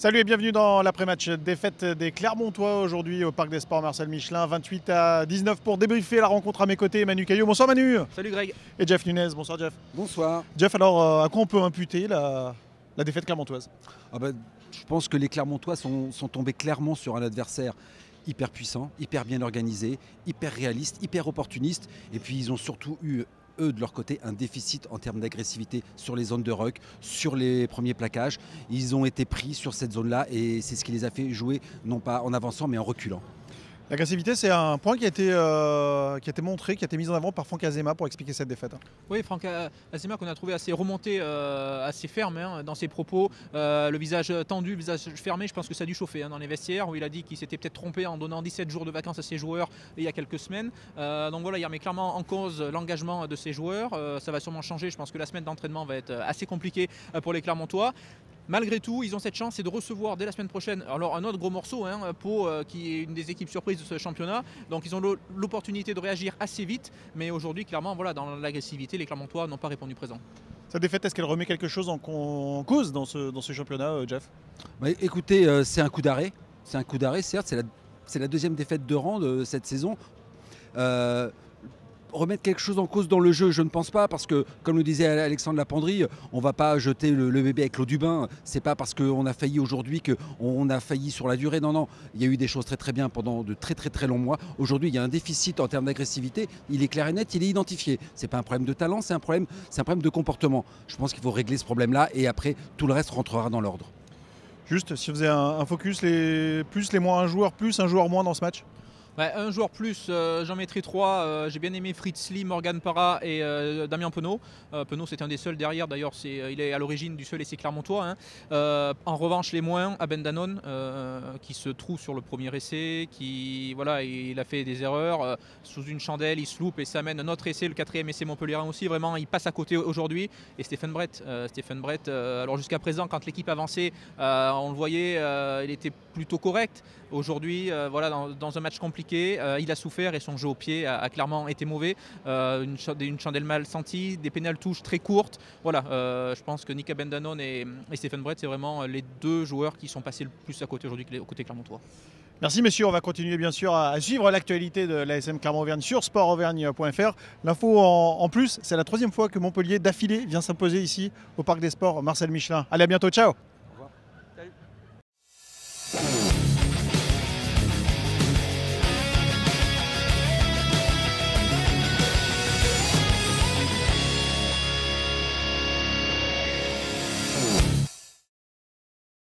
Salut et bienvenue dans l'après-match défaite des Clermontois aujourd'hui au Parc des Sports Marcel Michelin. 28 à 19 pour débriefer la rencontre à mes côtés. Manu Caillot, bonsoir Manu. Salut Greg. Et Jeff Nunez, bonsoir Jeff. Bonsoir. Jeff, alors euh, à quoi on peut imputer la, la défaite clermontoise? Ah bah, Je pense que les Clermontois sont, sont tombés clairement sur un adversaire hyper puissant, hyper bien organisé, hyper réaliste, hyper opportuniste. Et puis ils ont surtout eu eux, de leur côté, un déficit en termes d'agressivité sur les zones de ruck, sur les premiers plaquages. Ils ont été pris sur cette zone-là et c'est ce qui les a fait jouer, non pas en avançant, mais en reculant. L'agressivité, c'est un point qui a, été, euh, qui a été montré, qui a été mis en avant par Franck Azema pour expliquer cette défaite. Oui, Franck Azema qu'on a trouvé assez remonté, euh, assez ferme hein, dans ses propos. Euh, le visage tendu, le visage fermé, je pense que ça a dû chauffer hein, dans les vestiaires où il a dit qu'il s'était peut-être trompé en donnant 17 jours de vacances à ses joueurs il y a quelques semaines. donc voilà, il remet clairement en cause l'engagement de ses joueurs. ça va sûrement changer. Je pense que la semaine d'entraînement va être assez compliquée pour les Clermontois. Malgré tout, ils ont cette chance, c'est de recevoir dès la semaine prochaine alors un autre gros morceau, hein, Pau, euh, qui est une des équipes surprises de ce championnat. Donc ils ont l'opportunité de réagir assez vite, mais aujourd'hui, clairement, voilà, dans l'agressivité, les Clermontois n'ont pas répondu présent. Sa défaite, est-ce qu'elle remet quelque chose en, cause dans ce, dans ce championnat, euh, Jeff? Bah, Écoutez, euh, c'est un coup d'arrêt. C'est un coup d'arrêt, certes, c'est la, la, deuxième défaite de rang de cette saison remettre quelque chose en cause dans le jeu, je ne pense pas, parce que, comme le disait Alexandre Lapendry, on ne va pas jeter le, bébé avec l'eau du bain. C'est pas parce qu'on a failli aujourd'hui qu'on a failli sur la durée. Non, non. Il y a eu des choses très très bien pendant de très très très longs mois. Aujourd'hui, il y a un déficit en termes d'agressivité. Il est clair et net, il est identifié. C'est pas un problème de talent, c'est un problème, un problème de comportement. Je pense qu'il faut régler ce problème-là et après tout le reste rentrera dans l'ordre. Juste, si vous faisait un, focus, les plus, les moins un joueur plus, un joueur moins dans ce match? Un joueur plus, euh, j'en mettrai trois. Euh, j'ai bien aimé Fritz Lee, Morgan Parra et euh, Damien Penaud. Penaud, c'est un des seuls derrière. D'ailleurs, il est à l'origine du seul essai Clermontois. Hein. en revanche, les moins, Aben Danone, qui se trouve sur le premier essai, qui voilà, il a fait des erreurs sous une chandelle, il se loupe et ça amène un autre essai, le quatrième essai Montpellierin aussi. Vraiment, il passe à côté aujourd'hui. Et Stéphane Brett, Brett. alors jusqu'à présent, quand l'équipe avançait, on le voyait, il était plutôt correct. Aujourd'hui, voilà, dans un match compliqué euh, il a souffert et son jeu au pied a, clairement été mauvais. Euh, une, chandelle mal sentie, des pénales touches très courtes. Voilà, euh, je pense que Nick Bendanon et, Stephen Brett, c'est vraiment les deux joueurs qui sont passés le plus à côté aujourd'hui côté Clermontois. Merci messieurs, on va continuer bien sûr à suivre l'actualité de l'ASM Clermont-Auvergne sur sportauvergne.fr. L'info en, plus, c'est la troisième fois que Montpellier d'affilée vient s'imposer ici au Parc des Sports Marcel Michelin. Allez à bientôt, ciao